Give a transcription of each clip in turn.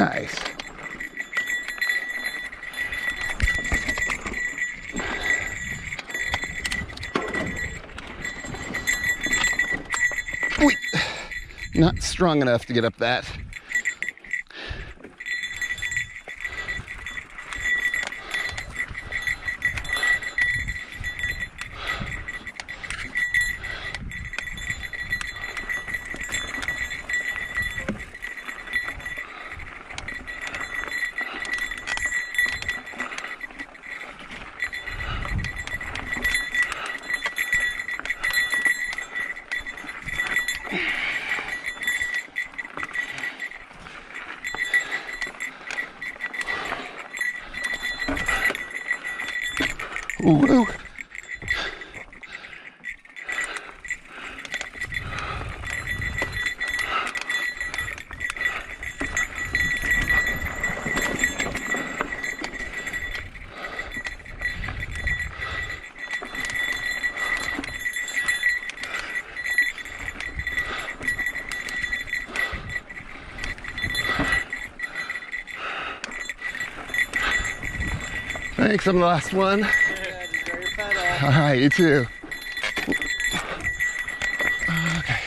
Nice. Not strong enough to get up that. Ooh, ooh. Thanks, I'm the last one. All right, you too. Okay.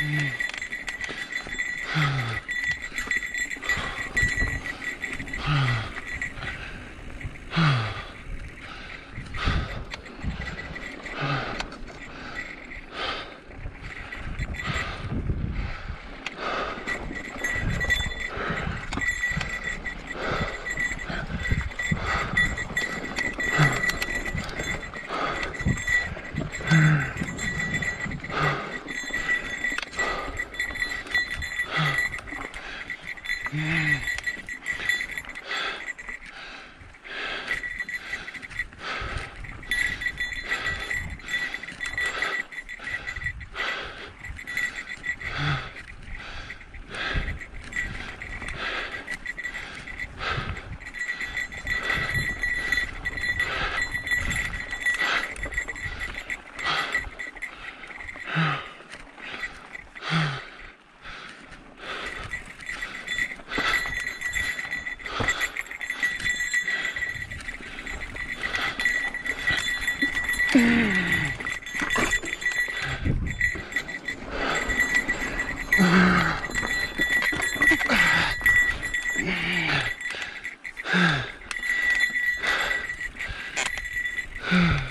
Mm-hmm. Mm.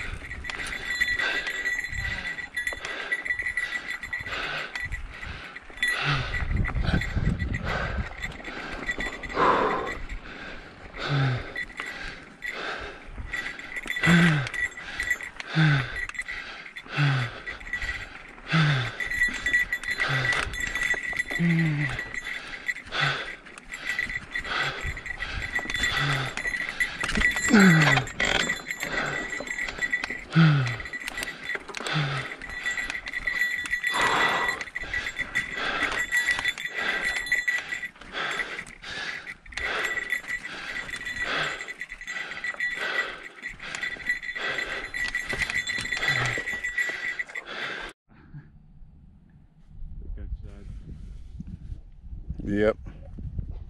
Yep.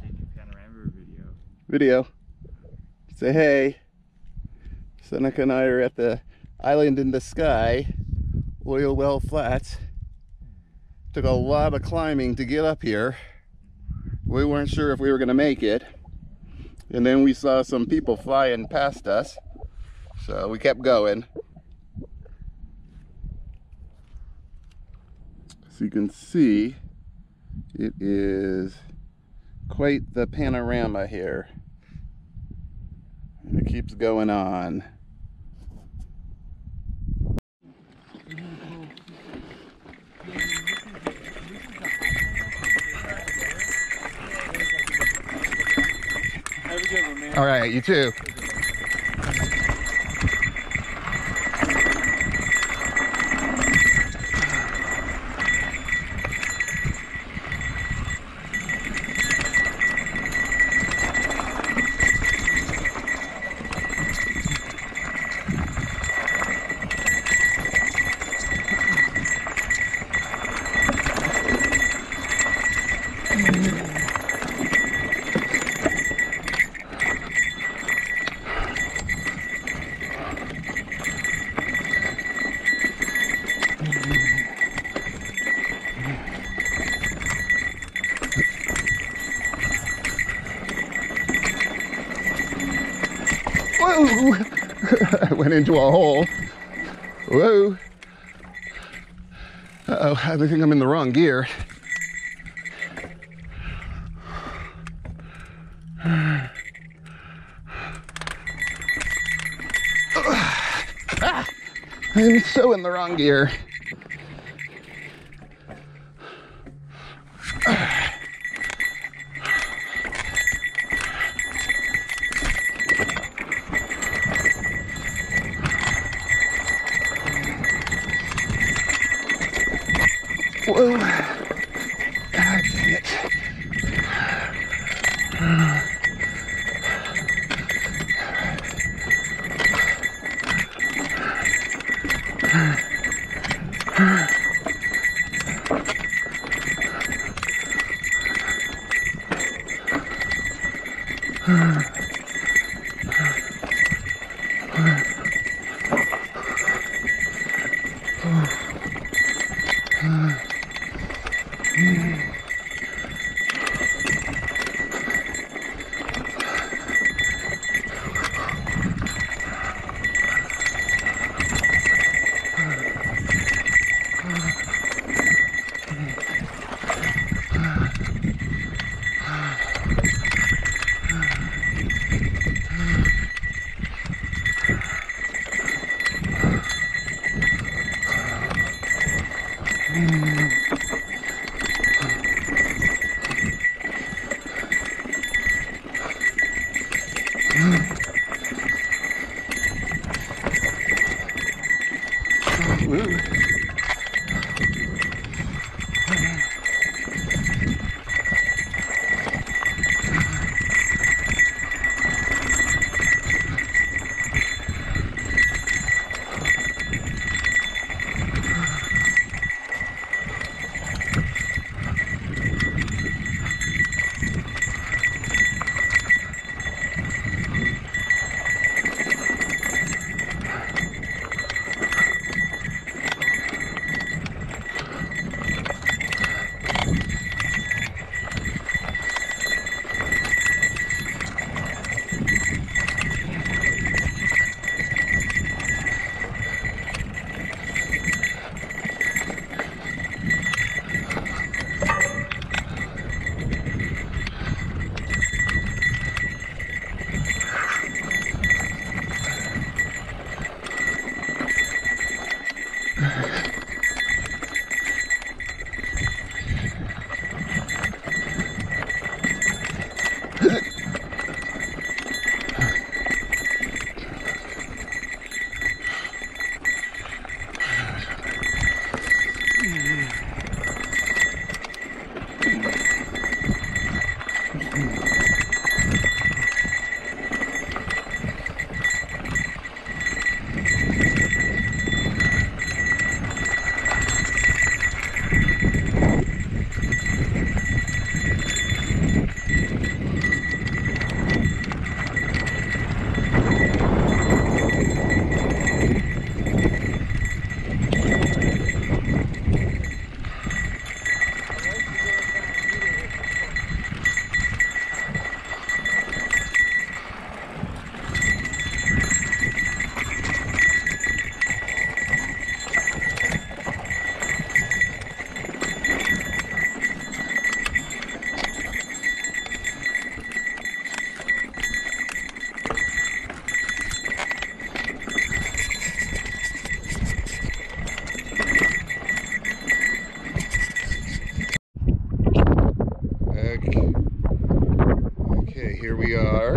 Video. Video. Say hey. Seneca and I are at the island in the sky, Oil Well Flats. Took a lot of climbing to get up here. We weren't sure if we were going to make it. And then we saw some people flying past us. So we kept going. So you can see It is quite the panorama here. And it keeps going on. All right, you too. I went into a hole. Whoa. Uh-oh, I think I'm in the wrong gear. I'm so in the wrong gear. Whoa. God dang it. Mm. Woo.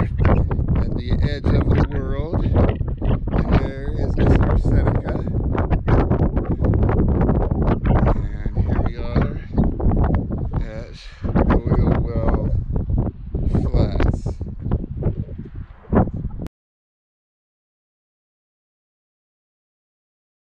at the edge of the world.